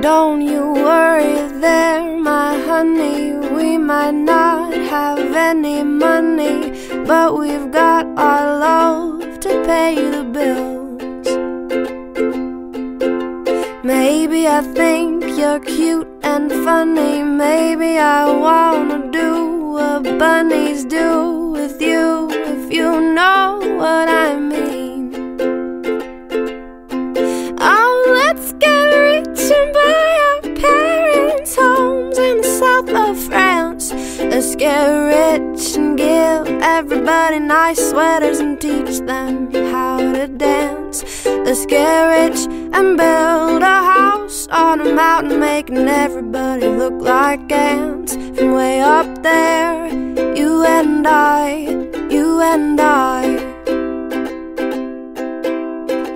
don't you worry there, my honey. We might not have any money, but we've got our love to pay the bills. Maybe I think you're cute and funny. Maybe I wanna do what bunnies do Let's get rich and give everybody nice sweaters and teach them how to dance. Let's get rich and build a house on a mountain, making everybody look like ants from way up there. You and I, you and I.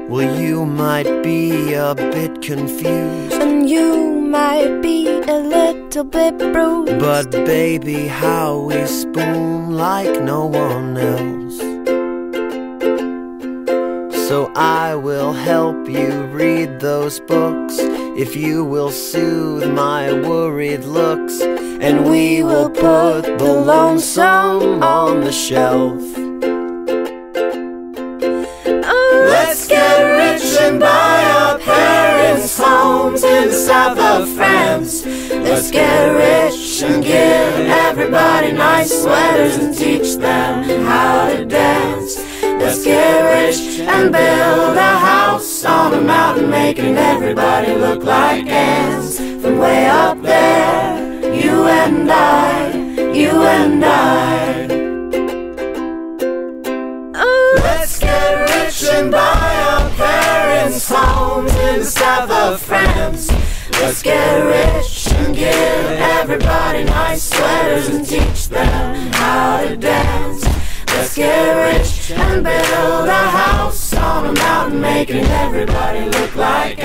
Well, you might be a bit confused. And you might be a little bit bruised. But baby, how we spoon like no one else. So I will help you read those books if you will soothe my worried looks. And we will put the lonesome on the shelf. Of France. Let's get rich and give everybody nice sweaters and teach them how to dance. Let's get rich and build a house on a mountain, making everybody look like ants from way up there. You and I, you and I. south of France. Let's get rich and give everybody nice sweaters and teach them how to dance. Let's get rich and build a house on a mountain, making everybody look like.